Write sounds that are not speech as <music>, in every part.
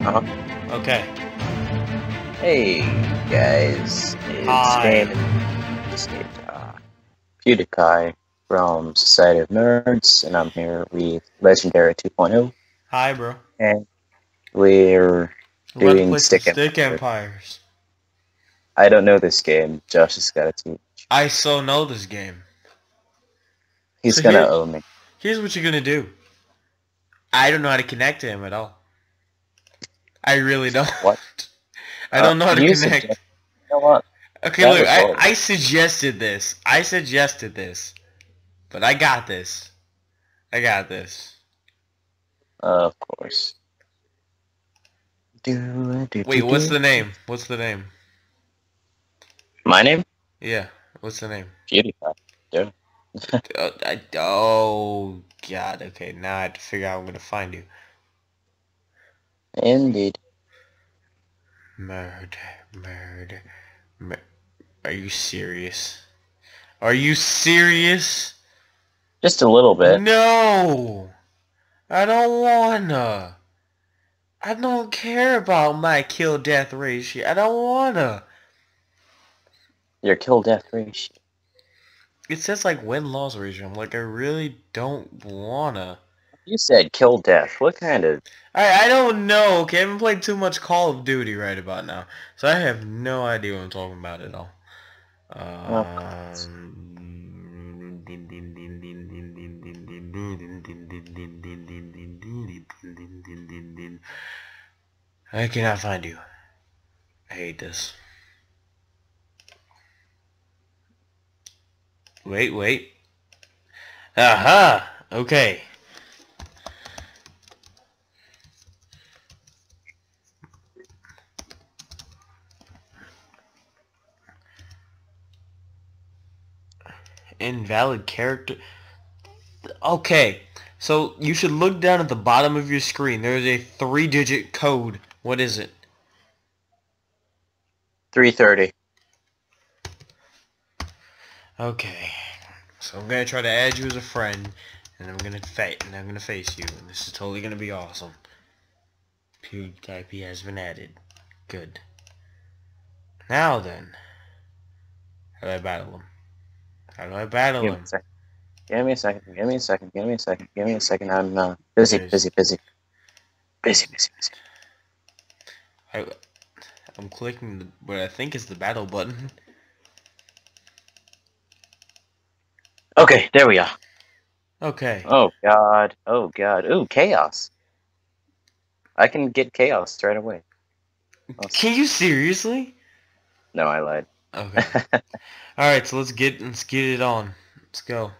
Uh-huh. Okay. Hey guys, it's Hi. Damon. It's uh, PughDiePy from Society of Nerds, and I'm here with Legendary 2.0, Hi, bro. and we're Doing Stick Stick Empire. Empires. I don't know this game. Josh has got to teach. I so know this game. He's So gonna owe me. Here's what you're gonna do. I don't know how to connect to him at all. I really don't. What? <laughs> I don't know how to Uh, you connect. suggest- You know what? Okay, That look, I, horrible. I suggested this. I suggested this. But I got this. I got this. of course. Do, do, Wait, do, what's do. the name? What's the name? My name? Yeah, what's the name? PughDiePy. Oh, <laughs> I, oh God. Okay, now I have to figure out how I'm gonna find you. Indeed. Murder, murder, mur- Are you serious? Are you serious? Just a little bit. No! I don't wanna. I don't care about my kill death ratio. I don't wanna. Your kill death ratio. It says like win loss ratio. I'm like, I really don't wanna. You said kill death. What kind of I I don't know. Okay, I haven't played too much Call of Duty right about now, so I have no idea what I'm talking about at all. Um, I cannot find you. I hate this. Wait, wait. Aha! Okay. Invalid character. Okay, so you should look down at the bottom of your screen. There is a three-digit code. What is it? 330? Okay, so I'm gonna try to add you as a friend, and I'm gonna fa- and I'm gonna face you, and this is totally gonna be awesome. PughDiePy has been added. Good. Now then, how do I battle him? How do I battle Give me him? a second. Give me a second. Give me a second. Give me a second. Give me a second. I'm uh, busy, busy, busy. Busy, busy, busy. I, I'm clicking the, what I think is the battle button. Okay, there we are. Okay. Oh god. Oh god. Ooh, chaos. I can get chaos right away. Can you seriously? No, I lied. Okay. All right, so let's get let's get it on. Let's go.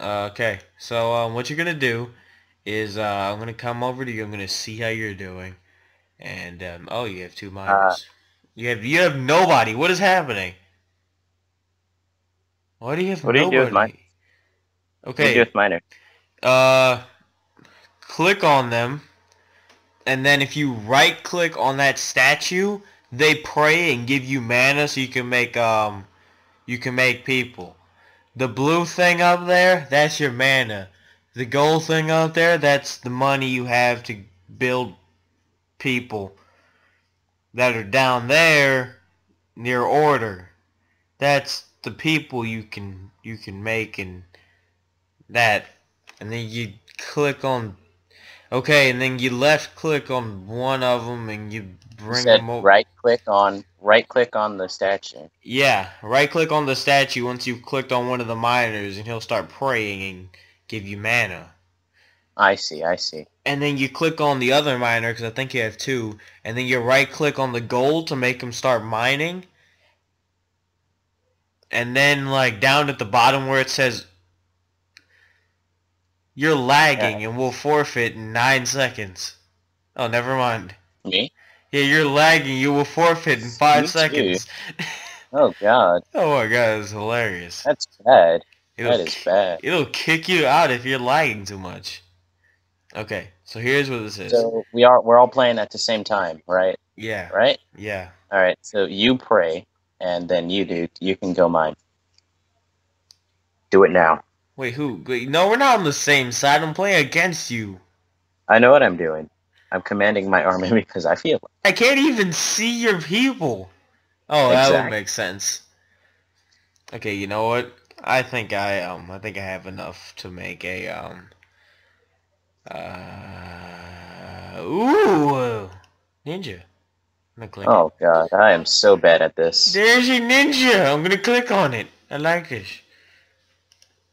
Uh, okay, so um, what you're gonna do is uh, I'm gonna come over to you. I'm gonna see how you're doing, and um, oh, you have two minors. you have you have nobody. What is happening? Why do you have What do you nobody? do with mine? What do you Okay. do with minor? Uh, click on them, and then if you right click on that statue, they pray and give you mana so you can make um, you can make people. The blue thing up there, that's your mana. The gold thing up there, that's the money you have to build people that are down there near order. That's the people you can you can make and that and then you click on okay and then you left click on one of them and you You bring said them over right click on right click on the statue. yeah right click on the statue once you've clicked on one of the miners and he'll start praying and give you mana I see, I see. and then you click on the other miner because I think you have two and then you right click on the gold to make him start mining and then like down at the bottom where it says you're lagging and we'll forfeit in nine seconds oh never mind Me? yeah you're lagging you will forfeit in five Me seconds <laughs> Oh god. oh my god it's hilarious That's bad. it'll, That is bad. it'll kick you out if you're lagging too much okay so here's what this is So we are we're all playing at the same time, right? yeah Right? yeah Alright, so you pray and then you do you can go mine. Do it now. Wait, who? Wait, no, we're not on the same side. I'm playing against you. I know what I'm doing. I'm commanding my army <laughs> because I feel I can't even see your people. Oh, that would make sense. Okay, you know what? I think I um I think I have enough to make a um uh ooh ninja. I'm gonna click. Oh god, I am so bad at this. There's your ninja. I'm gonna click on it. I like this.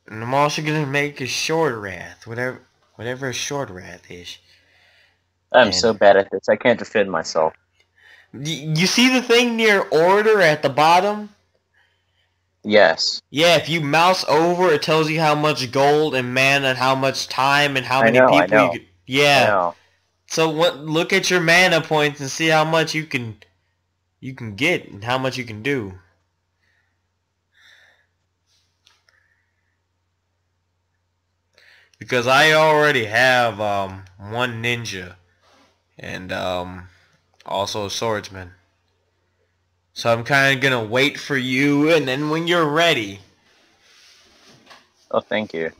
And I'm also gonna make a Swordwrath, whatever whatever a Swordwrath is. I'm Man. so bad at this. I can't defend myself. You see the thing near order at the bottom? Yes. Yeah, if you mouse over, it tells you how much gold and mana and how much time and how I many know, I people know. you could... Yeah. So what look at your mana points and see how much you can you can get and how much you can do. Because I already have um one ninja and um also a swordsman. So I'm kind of going to wait for you and then when you're ready Oh, thank you.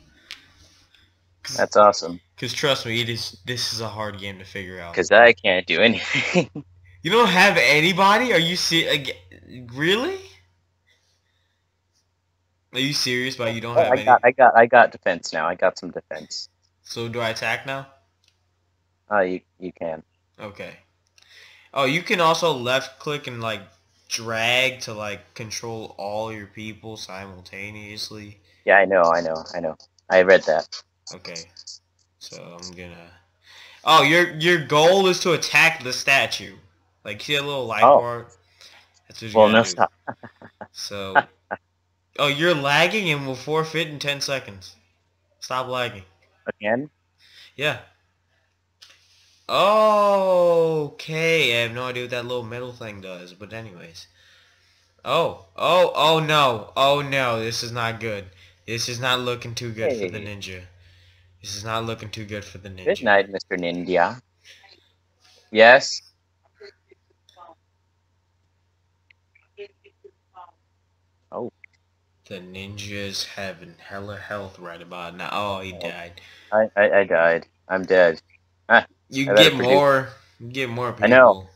That's awesome. Cause trust me, it is. This is a hard game to figure out. Because I can't do anything. <laughs> You don't have anybody? Are you se- ag- Really? Are you serious? But you don't Oh, have I any. got, I got, I got defense now. I got some defense. So do I attack now? Oh, you, you can. Okay. Oh, you can also left click and like drag to like control all your people simultaneously. Yeah, I know, I know, I know. I read that. Okay. So I'm gonna. Oh, your your goal is to attack the statue. Like see a little light Oh. bar. That's what you Well, no, do. stop. <laughs> So, oh, you're lagging and will forfeit in 10 seconds. Stop lagging. Again? Yeah. Oh, okay, I have no idea what that little metal thing does, but anyways. Oh, oh, oh no, oh no, this is not good. This is not looking too good for the ninja. This is not looking too good for the ninja. Good night, Mr. Ninja. Yes? Oh, The ninja's having hella health right about now. Oh, he died. I, I, I died. I'm dead. Ah, You get produce- more, you get more people. I know.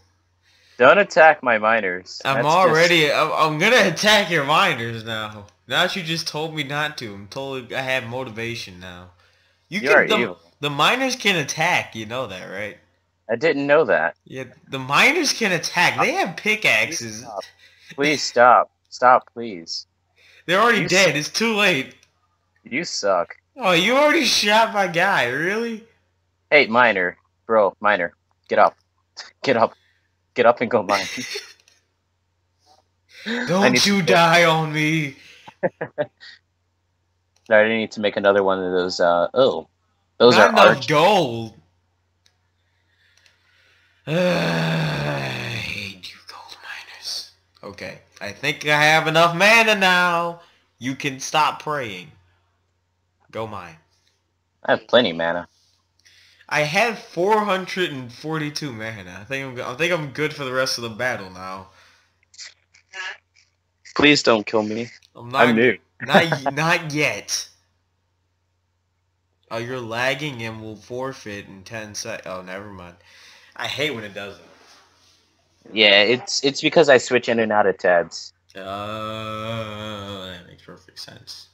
Don't attack my miners. I'm That's just- already. I'm, I'm gonna attack your miners now. Now that you just told me not to, I'm totally. I have motivation now. You You are can. The, evil. the miners can attack. You know that, right? I didn't know that. Yeah. The miners can attack. They have pickaxes. Stop. Please stop. Stop, please. They're already You dead. It's too late. You suck. Oh, you already shot my guy. Really? Hey, miner. Bro, miner. Get up. Get up. Get up and go mine. <laughs> <laughs> Don't you die on me. <laughs> I need to make another one of those, uh, oh. Those Not are enough gold. <sighs> I hate you gold miners. Okay, I think I have enough mana now. You can stop praying. Go mine. I have plenty mana. I have 442 mana. I think I'm. I think I'm good for the rest of the battle now. Please don't kill me. I'm not. I'm new. not y- <laughs> not yet. Oh, you're lagging and will forfeit in 10 sec. Oh, never mind. I hate when it does it. Yeah, it's it's because I switch in and out of tabs. Uh, that makes perfect sense.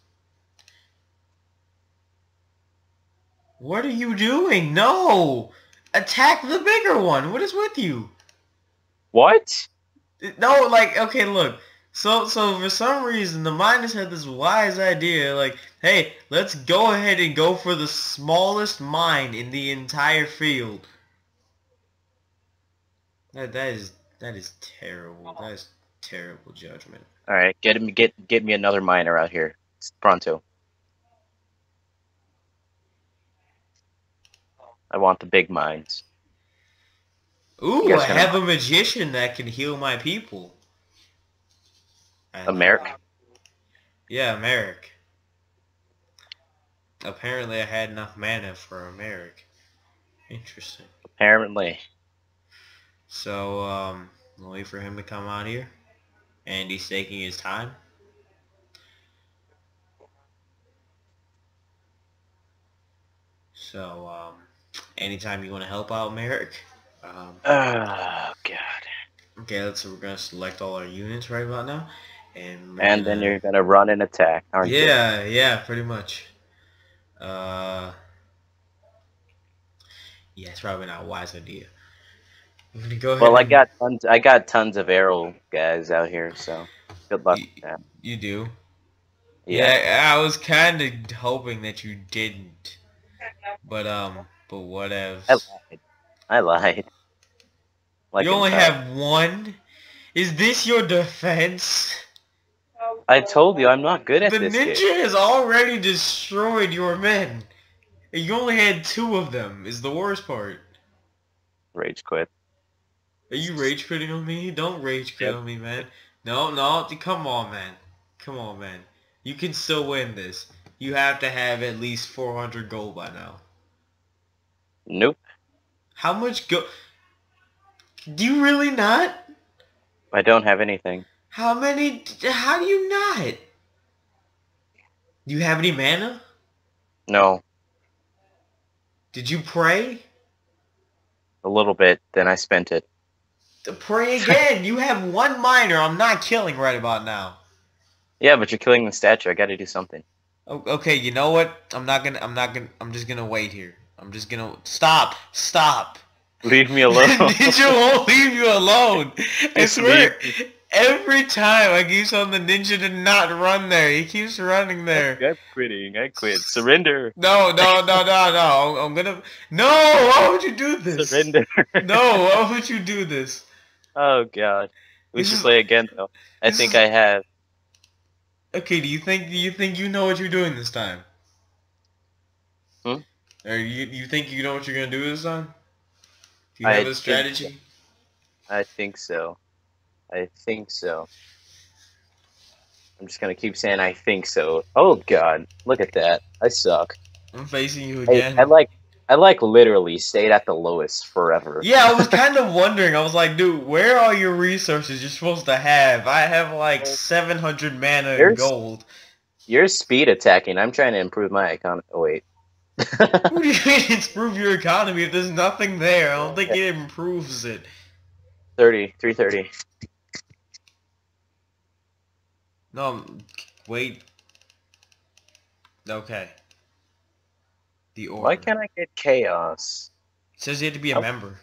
What are you doing? No! Attack the bigger one! What is with you? What? No, like, okay, look. So, so for some reason, the miners had this wise idea, like, hey, let's go ahead and go for the smallest mine in the entire field. That, that is, that is terrible. That is terrible judgment. All right, get me get get me another miner out here, pronto. I want the big mines. Ooh, I gonna- have a magician that can heal my people. I- A Meric? Uh, yeah, Meric. Apparently I had enough mana for a Meric. Interesting. Apparently. So, um, we'll wait for him to come out here. And he's taking his time. So, um, anytime you want to help out Meric. Um, Oh god. okay, let's so we're gonna select all our units right about now, and And then you're gonna run and attack, aren't you? yeah, yeah, pretty much. Uh, yeah, it's probably not a wise idea. I'm <laughs> gonna go ahead. Well, I got tons. I got tons of arrow guys out here, so good luck Y- with that. You do. Yeah. Yeah, I was kind of hoping that you didn't, but um, but whatever. I lied. I lied. Like you only fact- have one. Is this your defense? I told you I'm not good at The this. ninja game. has already destroyed your men. And You only had two of them. Is the worst part. Rage quit. Are you rage quitting on me? Don't rage quit Yep. on me, man. No, no, come on, man. Come on, man. You can still win this. You have to have at least 400 gold by now. Nope. How much go? Do you really not? I don't have anything. How many? How do you not? Do you have any mana? No. Did you pray? A little bit. Then I spent it. Pray again. you have one miner. I'm not killing right about now. Yeah, but you're killing the statue. I got to do something. Okay, you know what? I'm not gonna. I'm not gonna. I'm just gonna wait here. I'm just gonna stop. Stop. Leave me alone. <laughs> Ninja won't leave you alone. I It's swear. Every time I keep telling the ninja to not run there, he keeps running there. I'm quitting. I quit. Surrender. No, no, no, no, no. I'm, I'm gonna. No, why would you do this? Surrender. No, why would you do this? Oh god. We should play again though. I think I have. <laughs> Okay, do you think do you think you know what you're doing this time? Hmm? Or you you think you know what you're gonna do this time? Do you I have a think strategy? I think so. I think so. I'm just gonna keep saying I think so. Oh god, look at that. I suck. I'm facing you I, again. I like I like literally stayed at the lowest forever. yeah, I was kind of wondering. I was like, dude, where are your resources you're supposed to have? I have like 700 mana and gold. You're speed attacking. I'm trying to improve my economy. Oh wait. <laughs> What do you mean <laughs> improve your economy if there's nothing there? I don't think it improves it. 30, 330. No, wait. Okay. The order. Why can't I get chaos? It says you have to be a Oh. member.